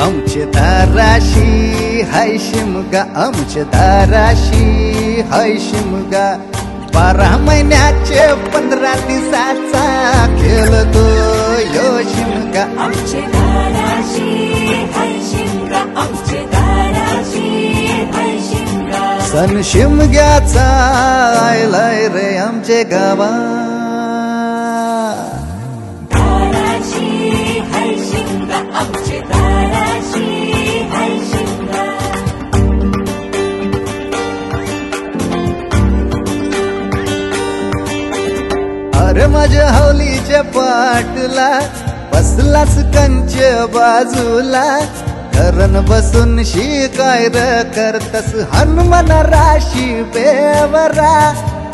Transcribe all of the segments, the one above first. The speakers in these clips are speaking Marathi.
आमचे दाराशी हाय शिमगा. आमचे दाराशी हाय शिमगा. बारा महिन्याचे पंधरा दिवसाचा खेळतो यो शिमगा. आमचे दाराशी हाय शिमगा. आमचे दाराशी हाय शिमगा. सण शिमग्याचा आयलाय रे आमचे गावा अरे माझ्या हौलीच्या पाटला बसलाच कंच बाजूला. करण बसून शिकाय र करतस हनुमान राशी बेवरा.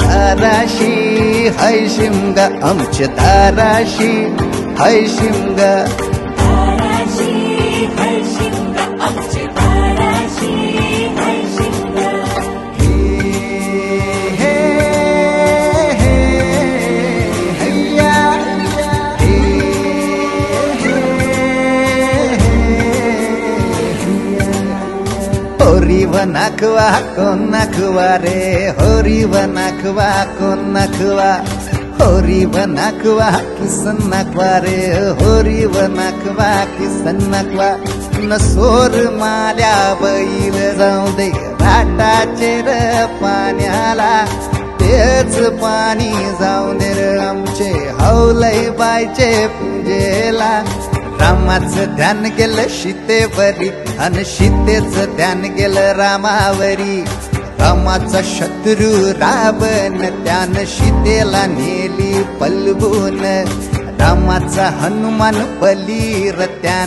ताराशी हय शिमगा आमच्या ताराशी हय शिमगा. नाखवा कोण नाखवा रे? होरी नाखवा कोण नाखवा? होरी नाखवा किसन नाखवा रे? होरी नाखवा किसन नाखवा? नसोर माल्या बैल जाऊ दे राटाचे र पाण्याला. तेच पाणी जाऊ दे र आमचे हौलय बायचे पूजेला. रामाचं ध्यान गेलं सीतेवरी आणि सीतेचं ध्यान गेलं रामावरी. रामाचा शत्रू रावण त्यानं सीतेला नेली पलवून. रामाचा हनुमान बलीर त्यानं